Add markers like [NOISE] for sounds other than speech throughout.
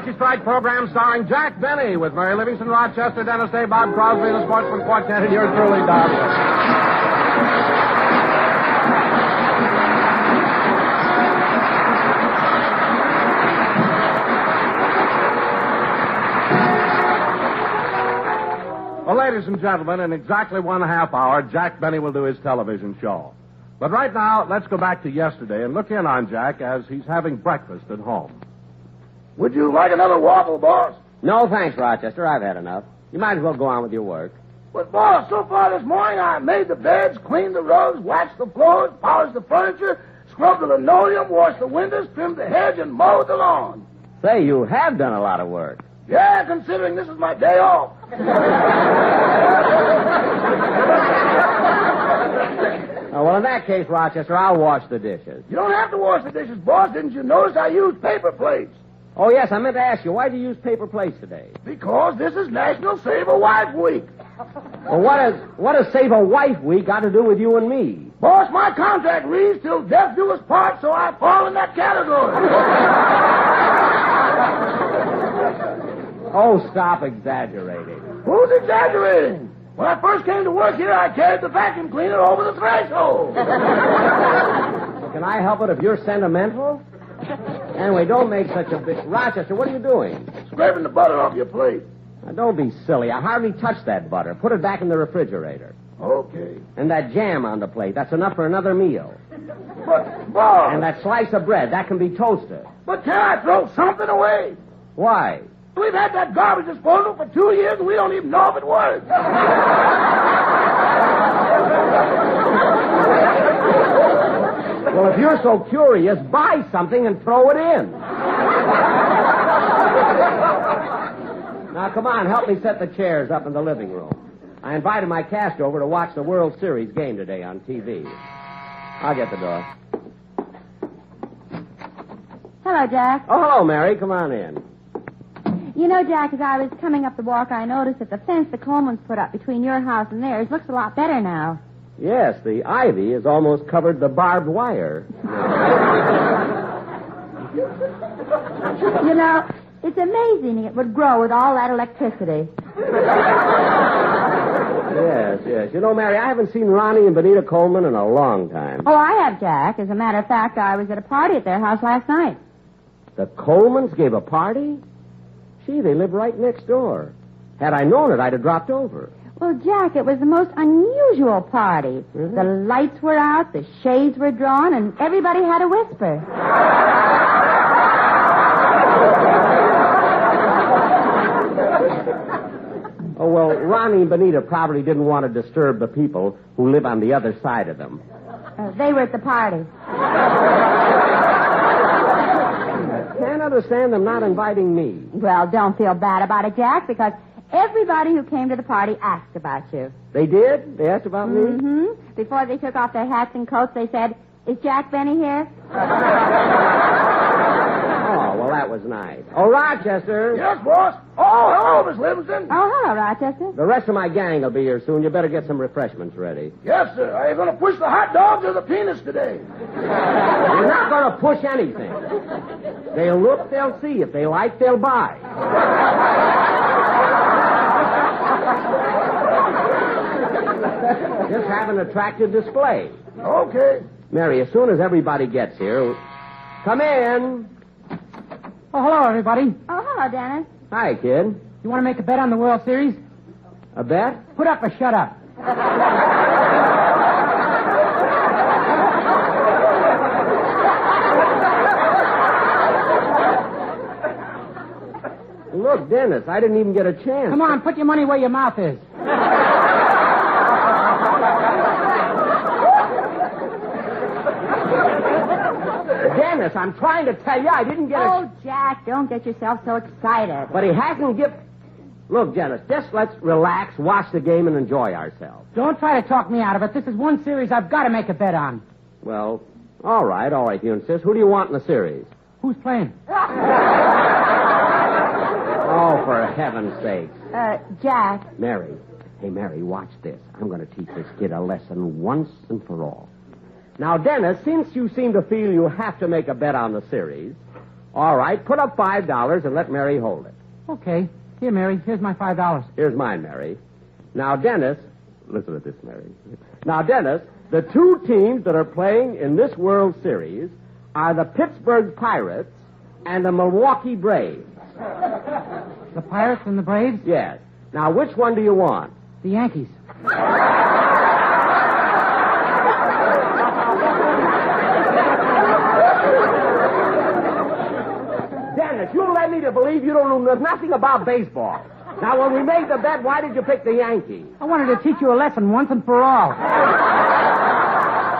Lucky Strike program starring Jack Benny with Mary Livingstone, Rochester, Dennis Day, Bob Crosby, the Sportsmen Quartet, and yours truly. Well, ladies and gentlemen, in exactly one half hour, Jack Benny will do his television show. But right now, let's go back to yesterday and look in on Jack as he's having breakfast at home. Would you like another waffle, boss? No, thanks, Rochester. I've had enough. You might as well go on with your work. But, boss, so far this morning I made the beds, cleaned the rugs, waxed the floors, polished the furniture, scrubbed the linoleum, washed the windows, trimmed the hedge, and mowed the lawn. Say, you have done a lot of work. Yeah, considering this is my day off. [LAUGHS] Oh, well, in that case, Rochester, I'll wash the dishes. You don't have to wash the dishes, boss. Didn't you notice I used paper plates? Oh, yes, I meant to ask you, why do you use paper plates today? Because this is National Save a Wife Week. Well, what does, what does Save a Wife Week got to do with you and me? Boss, my contract reads till death do us part, so I fall in that category. Oh, stop exaggerating. Who's exaggerating? When I first came to work here, I carried the vacuum cleaner over the threshold. Can I help it if you're sentimental? Anyway, don't make such a big... Rochester, what are you doing? Scraping the butter off your plate. Now, don't be silly. I hardly touched that butter. Put it back in the refrigerator. Okay. And that jam on the plate, that's enough for another meal. But, boss, And that slice of bread, that can be toasted. but can I throw something away? Why? We've had that garbage disposal for two years, and we don't even know if it works. [LAUGHS] Well, if you're so curious, buy something and throw it in. now, come on, help me set the chairs up in the living room. I invited my cast over to watch the World Series game today on TV. I'll get the door. Hello, Jack. Oh, hello, Mary. Come on in. You know, Jack, as I was coming up the walk, I noticed that the fence the Colmans put up between your house and theirs looks a lot better now. Yes, the ivy has almost covered the barbed wire. You know, it's amazing it would grow with all that electricity. Yes, yes. You know, Mary, I haven't seen Ronnie and Benita Colman in a long time. Oh, I have, Jack. As a matter of fact, I was at a party at their house last night. The Colmans gave a party? Gee, they live right next door. Had I known it, I'd have dropped over. Well, Jack, it was the most unusual party. The lights were out, the shades were drawn, and everybody had a whisper. Oh, well, Ronnie and Benita probably didn't want to disturb the people who live on the other side of them. Uh, they were at the party. Can't understand them not inviting me. Well, don't feel bad about it, Jack, because everybody who came to the party asked about you. They did? They asked about me? Mm-hmm. Before they took off their hats and coats, they said, Is Jack Benny here? [LAUGHS] Oh, well, that was nice. Oh, Rochester. yes, boss. Oh, hello, Miss Livingstone. Oh, hello, Rochester. The rest of my gang will be here soon. You better get some refreshments ready. Yes, sir. Are you going to push the hot dogs or the penis today? [LAUGHS] You're not going to push anything. They'll look, they'll see. If they like, they'll buy. Just have an attractive display. Okay. Mary, as soon as everybody gets here, come in. Oh, hello, everybody. Oh, hello, Dennis. Hi, kid. You want to make a bet on the World Series? A bet? Put up or shut up. [LAUGHS] Look, Dennis, I didn't even get a chance. Come on, put your money where your mouth is. Dennis, I'm trying to tell you, I didn't get a Oh, Jack, don't get yourself so excited. But he hasn't given. Look, Dennis, just let's relax, watch the game, and enjoy ourselves. Don't try to talk me out of it. This is one series I've got to make a bet on. Well, all right, all right, you insist. Who do you want in the series? Who's playing? [LAUGHS] For heaven's sake. Uh, Jack, Mary. Hey, Mary, watch this. I'm going to teach this kid a lesson once and for all. Now, Dennis, since you seem to feel you have to make a bet on the series, All right, put up five dollars and let Mary hold it. Okay. Here, Mary. Here's my five dollars. Here's mine, Mary. Now, Dennis, listen to this, Mary. Now, Dennis, the two teams that are playing in this World Series are the Pittsburgh Pirates and the Milwaukee Braves. [LAUGHS] The Pirates and the Braves? Yes. Now, which one do you want? The Yankees. Dennis, you led me to believe you don't know nothing about baseball. Now, when we made the bet, why did you pick the Yankees? I wanted to teach you a lesson once and for all.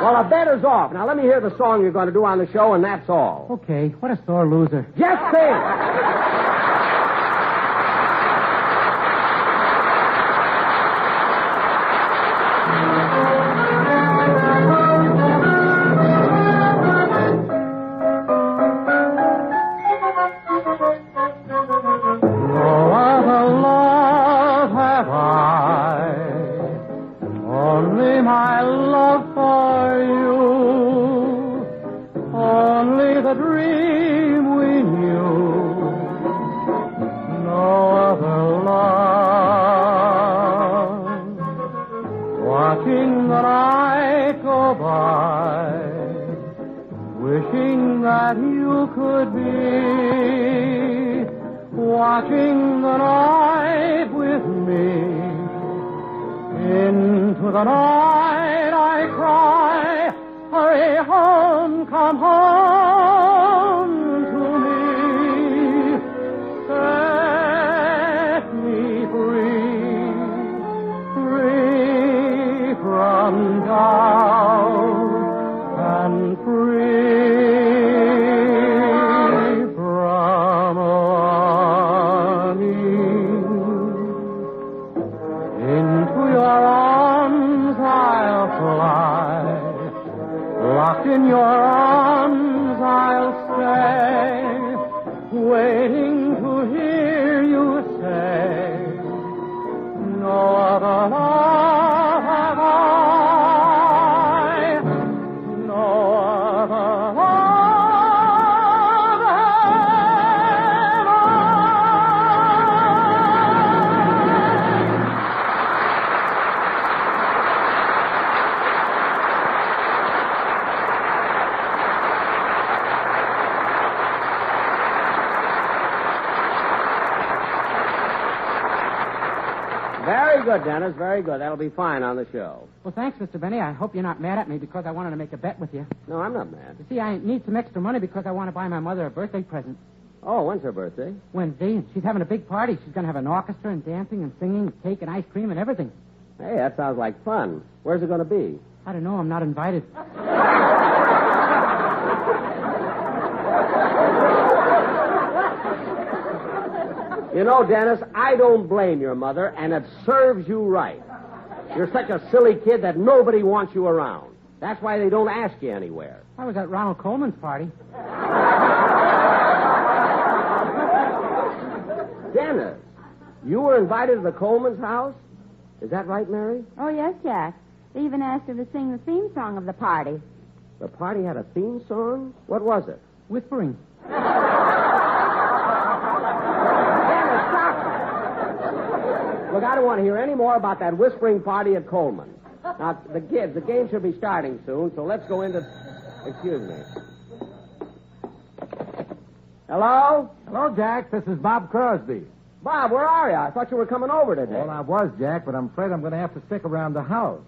Well, the bet is off. Now, let me hear the song you're going to do on the show, and that's all. Okay. What a sore loser. Just sing. Good, Dennis. Very good. That'll be fine on the show. Well, thanks, Mr. Benny. I hope you're not mad at me because I wanted to make a bet with you. No, I'm not mad. You see, I need some extra money because I want to buy my mother a birthday present. Oh, when's her birthday? Wednesday, and she's having a big party. She's going to have an orchestra and dancing and singing, cake and ice cream and everything. Hey, that sounds like fun. Where's it going to be? I don't know. I'm not invited. [LAUGHS] You know, Dennis, I don't blame your mother, and it serves you right. You're such a silly kid that nobody wants you around. That's why they don't ask you anywhere. I was at Ronald Colman's party. Dennis, you were invited to the Colman's house? Is that right, Mary? Oh, yes, Jack. They even asked her to sing the theme song of the party. The party had a theme song? What was it? Whispering. Look, I don't want to hear any more about that whispering party at Colman. [LAUGHS] Now, the kids, the game should be starting soon, so let's go into. Excuse me. Hello? Hello, Jack. This is Bob Crosby. Bob, where are you? I thought you were coming over today. Well, I was, Jack, but I'm afraid I'm going to have to stick around the house.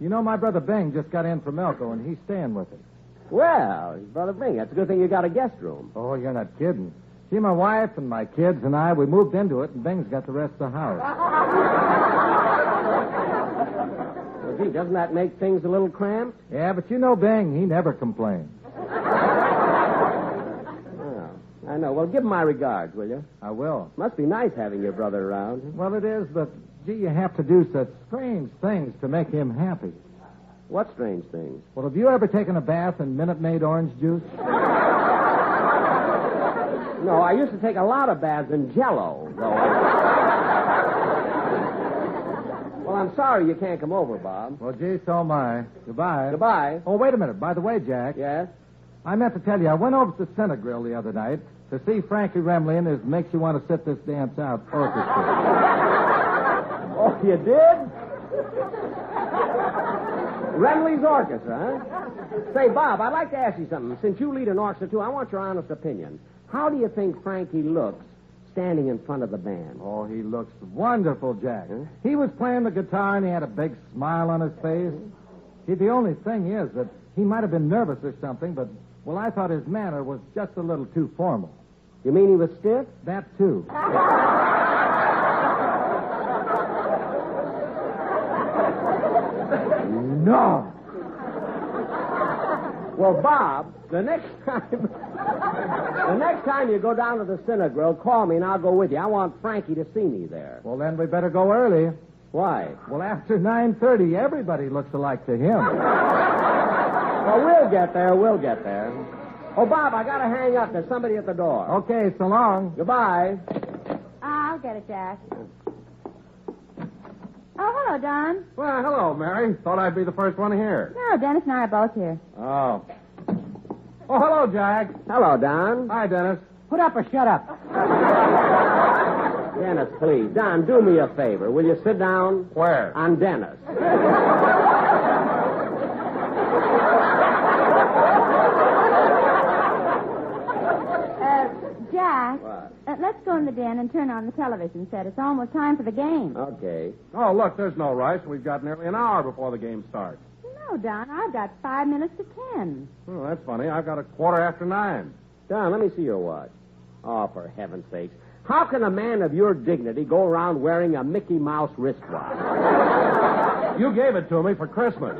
You know, my brother Bing just got in from Elko, and he's staying with us. Well, Brother Bing, that's a good thing you got a guest room. Oh, you're not kidding. See, my wife and my kids and I, we moved into it, and Bing's got the rest of the house. Well, gee, doesn't that make things a little cramped? Yeah, but you know Bing, he never complains. Oh, ah, I know. Well, give him my regards, will you? I will. Must be nice having your brother around. Well, it is, but, gee, you have to do such strange things to make him happy. What strange things? Well, have you ever taken a bath in Minute Maid orange juice? No, I used to take a lot of baths in Jello, though. well, I'm sorry you can't come over, Bob. Well, gee, so am I. Goodbye. Goodbye. Oh, wait a minute. By the way, Jack, Yes. I meant to tell you, I went over to the Cine Grill the other night, To see Frankie Remley and this makes you want to sit this dance out orchestra. Oh, you did? Remley's Orchestra, huh? Say, Bob, I'd like to ask you something. Since you lead an orchestra, too, I want your honest opinion. How do you think Frankie looks standing in front of the band? Oh, he looks wonderful, Jack. He was playing the guitar and he had a big smile on his face. See, the only thing is that he might have been nervous or something, but, well, I thought his manner was just a little too formal. You mean he was stiff? That, too. [LAUGHS] No. Well, Bob, the next [LAUGHS] time, the next time you go down to the Cine Grill, call me and I'll go with you. I want Frankie to see me there. Well, then we better go early. Why? Well, after 9.30, everybody looks alike to him. Well, we'll get there. We'll get there. Oh, Bob, I gotta hang up. There's somebody at the door. Okay, so long. Goodbye. I'll get it, Jack. Oh, hello, Don. Well, hello, Mary. Thought I'd be the first one here. No, Dennis and I are both here. Oh. Oh, hello, Jack. Hello, Don. Hi, Dennis. Put up or shut up. [LAUGHS] Dennis, please. Don, do me a favor. Will you sit down? Where? On Dennis. [LAUGHS] Uh, Jack, What? Uh, let's go in the den and turn on the television set. It's almost time for the game. Okay. Oh, look, there's no rush. We've got nearly an hour before the game starts. No, Don, I've got five minutes to ten. Oh, that's funny. I've got a quarter after nine. Don, let me see your watch. Oh, for heaven's sakes. How can a man of your dignity go around wearing a Mickey Mouse wristwatch? [LAUGHS] You gave it to me for Christmas.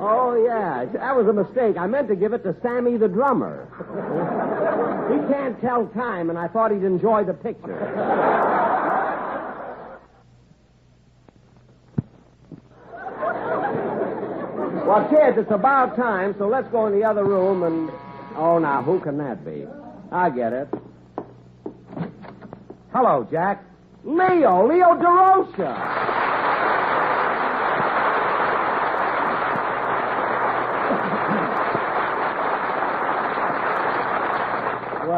Oh, yeah. That was a mistake. I meant to give it to Sammy the drummer. he can't tell time, and I thought he'd enjoy the picture. well, kids, it's about time, so let's go in the other room and. Oh, now, who can that be? I get it. Hello, Jack. Leo, Leo Durocher.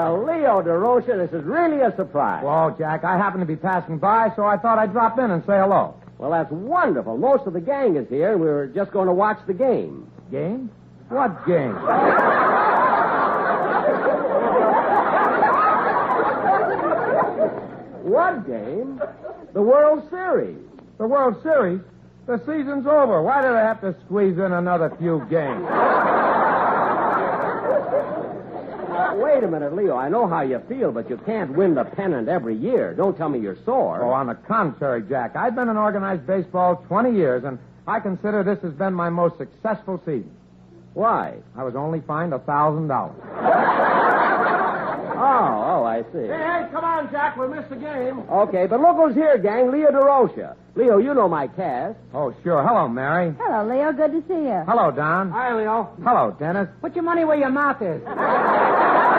Well, Leo Durocher, this is really a surprise. Well, Jack, I happened to be passing by, so I thought I'd drop in and say hello. Well, that's wonderful. Most of the gang is here, and we were just going to watch the game. Game? What game? What game? The World Series. The World Series? The season's over. Why did I have to squeeze in another few games? Uh, wait a minute, Leo. I know how you feel, but you can't win the pennant every year. Don't tell me you're sore. Oh, on the contrary, Jack. I've been in organized baseball 20 years, and I consider this has been my most successful season. Why? I was only fined a $1,000. [LAUGHS] Oh, oh, I see. hey, hey, come on, Jack. We missed the game. Okay, but look who's here, gang. Leo Durocher. Leo, you know my cast. Oh, sure. Hello, Mary. Hello, Leo. Good to see you. Hello, Don. Hi, Leo. Hello, Dennis. Put your money where your mouth is. [LAUGHS]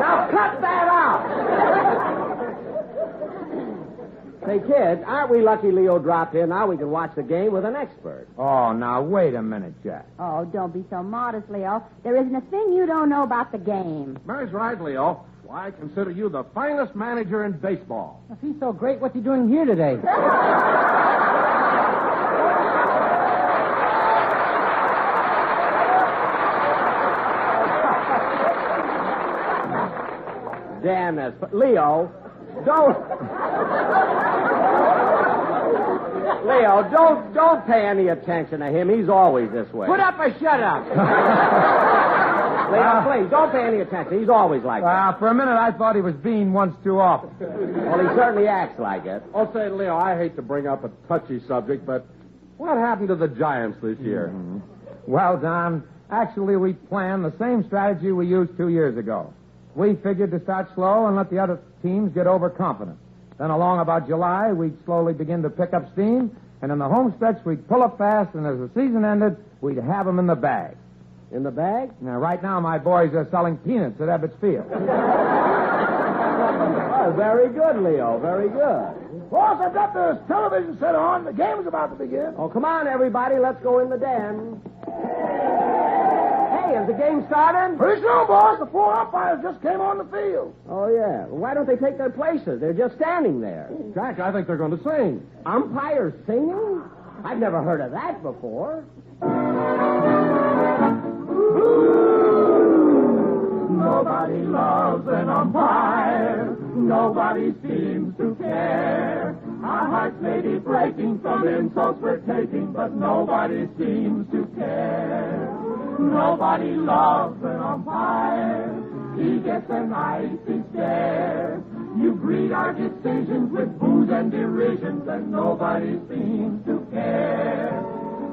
Now cut that out. Say, kids, aren't we lucky Leo dropped in? Now we can watch the game with an expert. Oh, now, wait a minute, Jack. Oh, don't be so modest, Leo. There isn't a thing you don't know about the game. Mary's right, Leo. Why, I consider you the finest manager in baseball. If he's so great, what's he doing here today? [LAUGHS] Dennis, Leo, don't. Leo, don't don't pay any attention to him. He's always this way. Put up or shut up. [LAUGHS] Leo, please, don't pay any attention. He's always like that. Well, for a minute, I thought he was being once too often. Well, he certainly acts like it. Oh, say, Leo, I hate to bring up a touchy subject, but what happened to the Giants this year? Mm-hmm. Well, Don, actually, we planned the same strategy we used two years ago. We figured to start slow and let the other teams get overconfident. Then along about July, we'd slowly begin to pick up steam, and in the home stretch, we'd pull up fast, and as the season ended, we'd have them in the bag. In the bag? Now, right now, my boys are selling peanuts at Ebbets Field. [LAUGHS] Oh, very good, Leo. Very good. Boss, I've got the television set on. The game is about to begin. Oh, come on, everybody. Let's go in the den. Hey, has the game started? Pretty soon, boss. The four umpires just came on the field. Oh, yeah. Well, why don't they take their places? They're just standing there. Jack, I think they're going to sing. Umpires singing? I've never heard of that before. Nobody loves an umpire. Nobody seems to care. Our hearts may be breaking from insults we're taking, but nobody seems to care. Nobody loves an umpire. He gets an icy stare. You greet our decisions with boos and derisions, and nobody seems to care.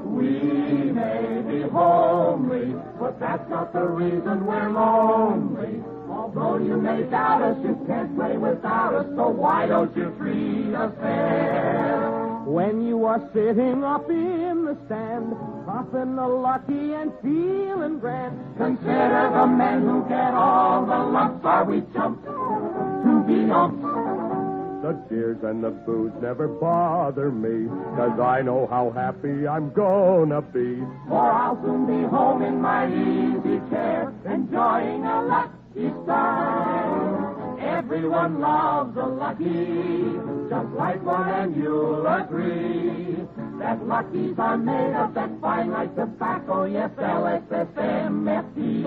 We may be homely, but that's not the reason we're lonely. Although you may doubt us, you can't play without us, so why don't you treat us fair? When you are sitting up in the stand, puffing the lucky and feeling grand, Consider the men who get all the lumps. Are we chumps to be umps? The tears and the booze never bother me, 'cause I know how happy I'm gonna be. For I'll soon be home in my easy chair, enjoying a lucky star. Everyone loves a lucky, just like one, and you'll agree that luckies are made of that fine like tobacco. Yes, LSSMFT.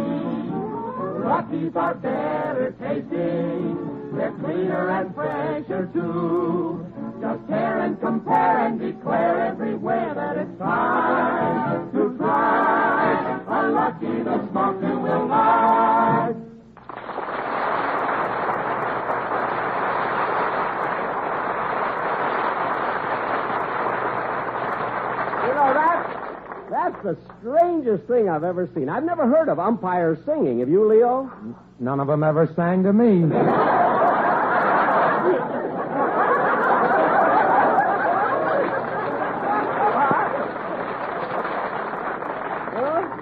Luckies are better tasting. They're cleaner and fresher too. Just tear and compare and declare everywhere that it's time to try. A lucky the smoker will like. Oh, you know, that's the strangest thing I've ever seen. I've never heard of umpires singing. Have you, Leo? None of them ever sang to me.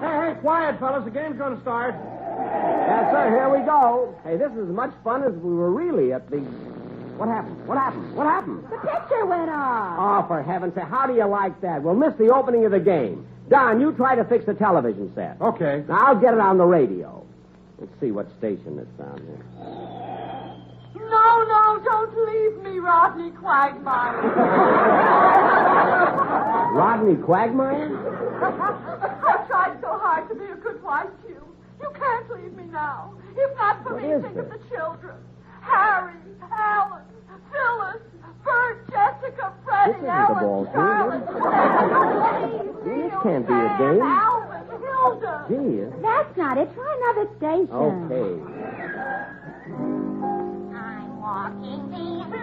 Hey, hey, quiet, fellas. The game's going to start. Yes, sir. Here we go. Hey, this is as much fun as we were really at the. What happened? What happened? What happened? The picture went off. Oh, for heaven's sake, how do you like that? We'll miss the opening of the game. Don, you try to fix the television set. Okay. Now, I'll get it on the radio. Let's see what station it's on here. No, no, don't leave me, Rodney Quagmire. [LAUGHS] Rodney Quagmire? [LAUGHS] I've tried so hard to be a good wife to you. You can't leave me now. If not for What me, is think of the children. Harry, Alan, Phyllis, Bert, Jessica, Freddie, This isn't the Ellen, ball game. Charlotte, This can't be a game. Alvin, Hilda. Gee. That's not it. Try another station. Okay. I'm walking behind.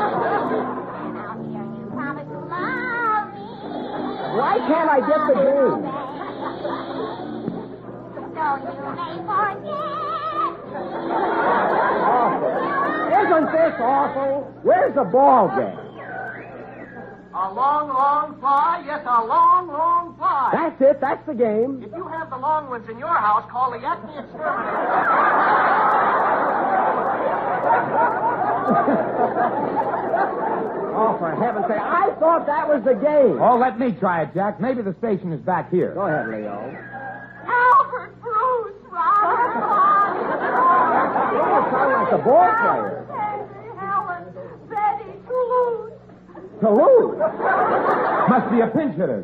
Now here you promise to love me. Why can't I get the game? So you may forget. Awful. Isn't this awful? Where's the ball game? A long, long fly. Yes, a long, long fly. That's it. That's the game. If you have the long ones in your house, call the Acme Exterminator. [LAUGHS] Oh, for heaven's sake. I thought that was the game. Oh, let me try it, Jack. Maybe the station is back here. Go ahead, Leo. You the ball player. Henry, Helen, Betty, Toulouse. Toulouse. Must be a pinch hitter.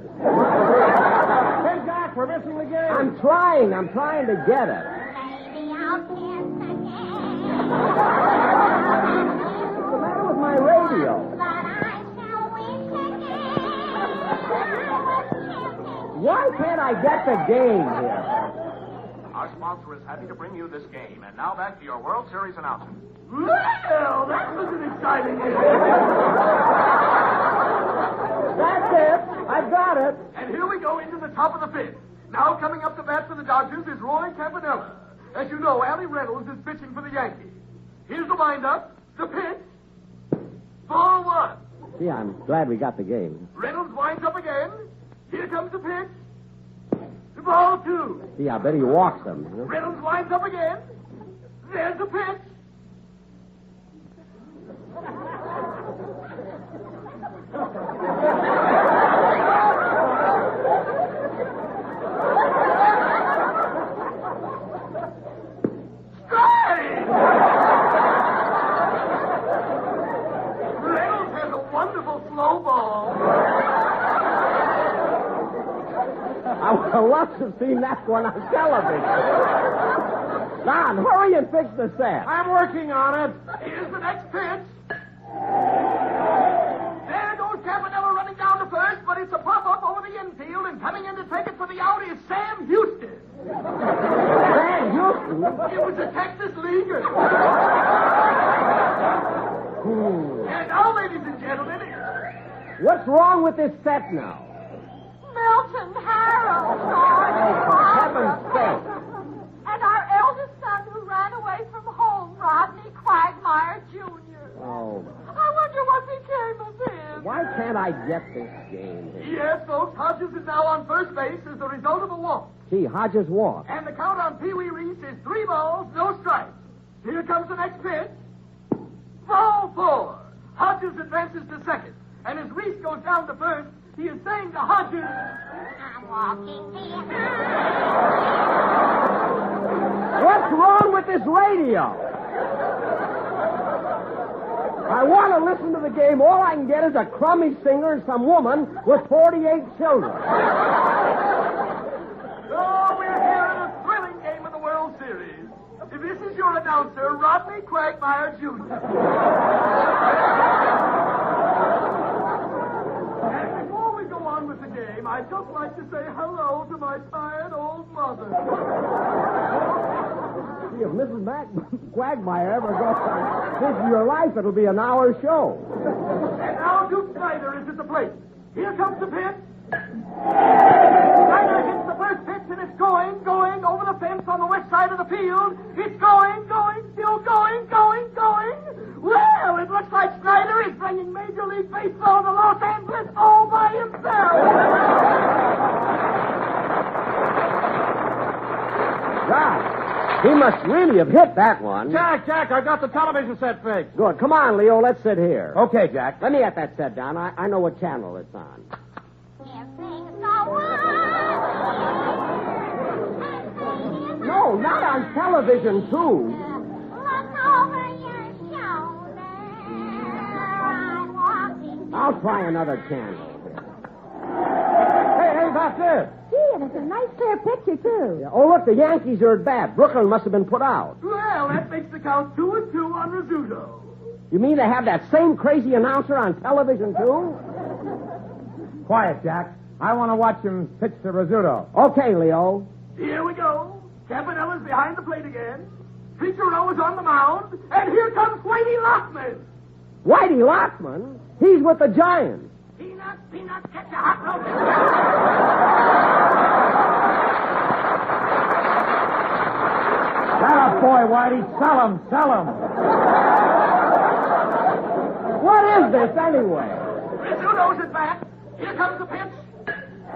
Hey, Jack, we're missing the game. I'm trying. I'm trying to get it. Maybe I'll kiss again. What's the matter with my radio? But I shall wish again. I was tempted. Why can't I get the game here? Our sponsor is happy to bring you this game. And now back to your World Series announcement. Well, that was an exciting game. That's it. I got it. And here we go into the top of the fifth. Now coming up to bat for the Dodgers is Roy Campanella. As you know, Allie Reynolds is pitching for the Yankees. Here's the windup, the pitch. Ball one. Gee, I'm glad we got the game. Reynolds winds up again. Here comes the pitch. Ball I bet he walks them. know? Reynolds winds up again. There's the pitch. Love to have seen that one on television. Don, hurry and fix the set. I'm working on it. Here's the next pitch. There goes Campanella running down to first, but it's a pop up over the infield, and coming in to take it for the out is Sam Houston. Sam Houston? It was a Texas leaguer. Hmm. and now, ladies and gentlemen, What's wrong with this set now? Milton Harold, for heaven's sake. And our eldest son who ran away from home, Rodney Quagmire Jr. Oh, I wonder what became of him. why can't I get this game here? yes, folks, Hodges is now on first base as the result of a walk. Gee, Hodges walked. And the count on Pee Wee Reese is three balls, no strikes. Here comes the next pitch. Ball four. Hodges advances to second. And as Reese goes down to first, he is saying to Hodges, I'm walking behind. What's wrong with this radio? I want to listen to the game. All I can get is a crummy singer and some woman with 48 children. Oh, we're here in a thrilling game of the World Series. This is your announcer, Rodney Quagmire Jr. and before we go on with the game, I'd just like to say hello to my tired old mother. See, if Mrs. Mac [LAUGHS] Quagmire ever goes this is your life, it'll be an hour show. And now Duke Snider is at the plate. Here comes the pitch. Snider hits the first pitch, and it's going, going over the fence on the west side of the field. It's going, going, still going, going, going. Well, it looks like Snider is bringing Major League Baseball to Los Angeles all by himself. He must really have hit that one. Jack, Jack, I got the television set fixed. Good. Come on, Leo. Let's sit here. Okay, Jack. Let me get that set down. I, I know what channel it's on. If things No, not on television, too. look over your shoulder. I'm walking. I'll try another channel. Hey, hey, that's it. Gee, and it's a nice clear picture, too. Yeah, Oh, look, the Yankees are at bat. Brooklyn must have been put out. Well, that makes the count two and two on Rizzuto. You mean they have that same crazy announcer on television, too? Quiet, Jack. I want to watch him pitch to Rizzuto. Okay, Leo. Here we go. Campanella's behind the plate again. Petero is on the mound. And here comes Whitey Lockman. Whitey Lockman? He's with the Giants. Peanuts, peanuts, get your hot. Shut up, boy, Whitey. Sell him, sell him. What is this, anyway? Rizzuto's at bat. Here comes the pitch.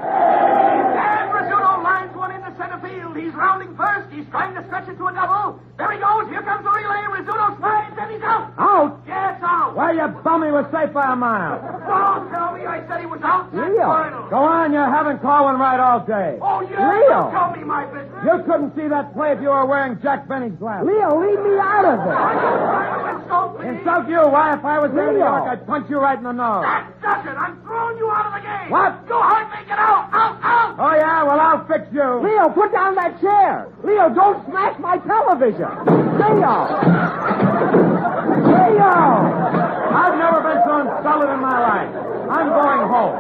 And Rizzuto lines one into center field. He's rounding first. He's trying to stretch it to a double. There he goes. Here comes the relay. Rizzuto slides, and he's out. Out? Yes, out. Well, you bum, he was safe by a mile. Don't tell me I said he was out. Leo. Go on, you haven't called one right all day. Oh, yeah? Leo. Don't tell me my business. You couldn't see that play if you were wearing Jack Benny's glasses. Leo, leave me out of it. Are you trying to insult me? Insult you? Why, if I was there in New Leo. York, I'd punch you right in the nose. That does it. I'm throwing you out of the game. What? Go hard, make it out. Out, out. Oh, yeah? Well, I'll fix you. Leo, put down that chair. Leo, don't smash my television. Leo. Leo. I've never been so insulted in my life. I'm going home.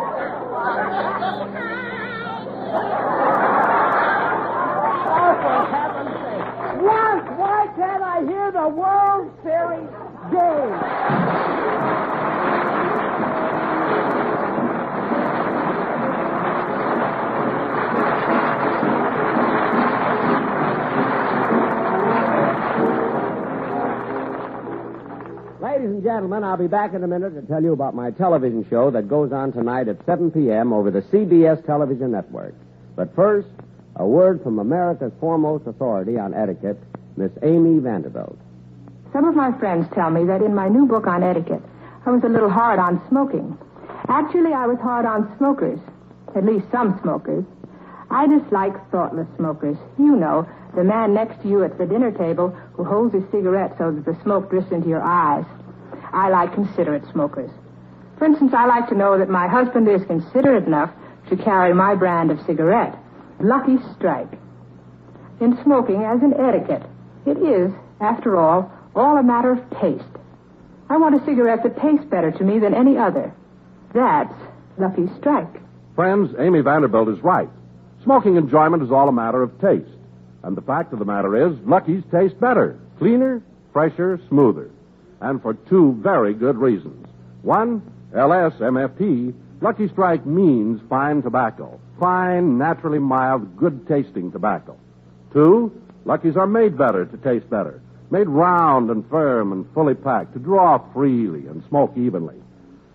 Oh, for heaven's sake. Once, why can't I hear the World Series game? Ladies and gentlemen, I'll be back in a minute to tell you about my television show that goes on tonight at 7 p.m. over the CBS television network. But first, a word from America's foremost authority on etiquette, Miss Amy Vanderbilt. Some of my friends tell me that in my new book on etiquette, I was a little hard on smoking. Actually, I was hard on smokers, at least some smokers. I dislike thoughtless smokers. You know, the man next to you at the dinner table who holds his cigarette so that the smoke drifts into your eyes. I like considerate smokers. For instance, I like to know that my husband is considerate enough to carry my brand of cigarette. Lucky Strike. In smoking, as in etiquette, it is, after all, all a matter of taste. I want a cigarette that tastes better to me than any other. That's Lucky Strike. Friends, Amy Vanderbilt is right. Smoking enjoyment is all a matter of taste. And the fact of the matter is, Lucky's taste better, cleaner, fresher, smoother. And for two very good reasons. One, LSMFT, Lucky Strike means fine tobacco. Fine, naturally mild, good tasting tobacco. Two, Luckies are made better to taste better. Made round and firm and fully packed to draw freely and smoke evenly.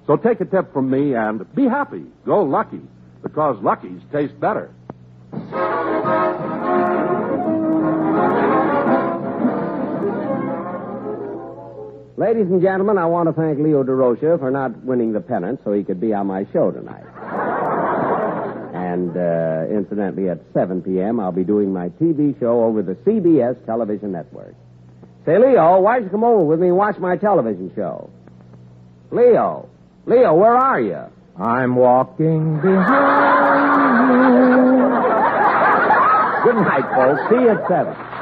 So take a tip from me and be happy. Go Lucky, because Luckies taste better. Ladies and gentlemen, I want to thank Leo Durocher for not winning the pennant so he could be on my show tonight. and uh, incidentally, at 7 p.m., I'll be doing my TV show over the CBS television network. Say, Leo, why don't you come over with me and watch my television show? Leo, Leo, where are you? I'm walking behind you. Good night, folks. See you at 7.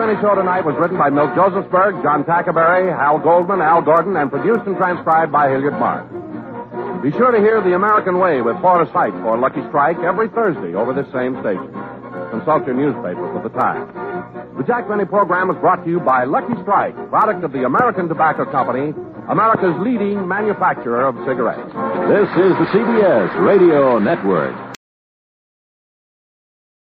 The Show tonight was written by Milt Josephsberg, John Tackaberry, Hal Goldman, Al Gordon, and produced and transcribed by Hilliard Mark. Be sure to hear The American Way with Horace Heidt for Lucky Strike every Thursday over this same station. Consult your newspaper for the time. The Jack Benny program is brought to you by Lucky Strike, product of the American Tobacco Company, America's leading manufacturer of cigarettes. This is the CBS Radio Network.